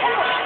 Come on.